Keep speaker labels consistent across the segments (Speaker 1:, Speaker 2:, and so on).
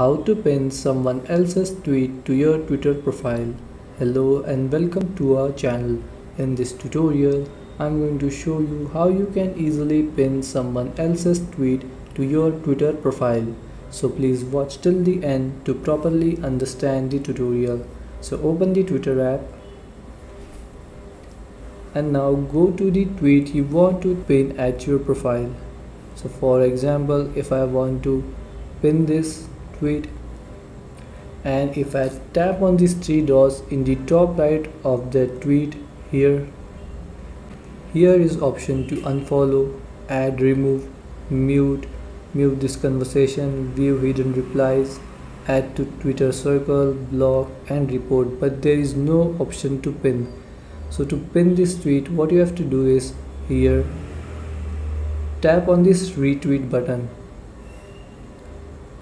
Speaker 1: How to pin someone else's tweet to your Twitter profile. Hello and welcome to our channel. In this tutorial, I'm going to show you how you can easily pin someone else's tweet to your Twitter profile. So please watch till the end to properly understand the tutorial. So open the Twitter app and now go to the tweet you want to pin at your profile. So for example, if I want to pin this tweet and if I tap on these three dots in the top right of the tweet here here is option to unfollow add remove mute mute this conversation view hidden replies add to twitter circle block and report. But there is no option to pin. So to pin this tweet what you have to do is here tap on this retweet button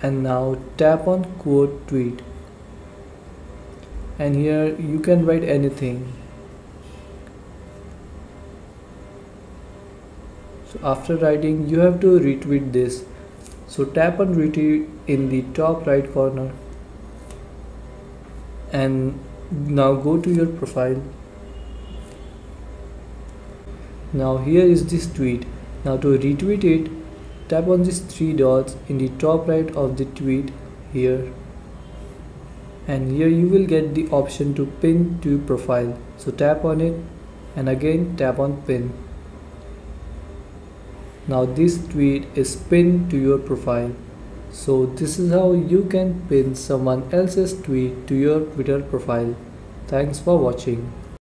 Speaker 1: and now tap on quote tweet. And here you can write anything. So after writing you have to retweet this. So tap on retweet in the top right corner. And now go to your profile. Now here is this tweet. Now to retweet it Tap on these three dots in the top right of the tweet here. And here you will get the option to pin to profile. So tap on it and again tap on pin. Now this tweet is pinned to your profile. So this is how you can pin someone else's tweet to your twitter profile. Thanks for watching